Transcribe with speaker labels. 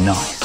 Speaker 1: nice.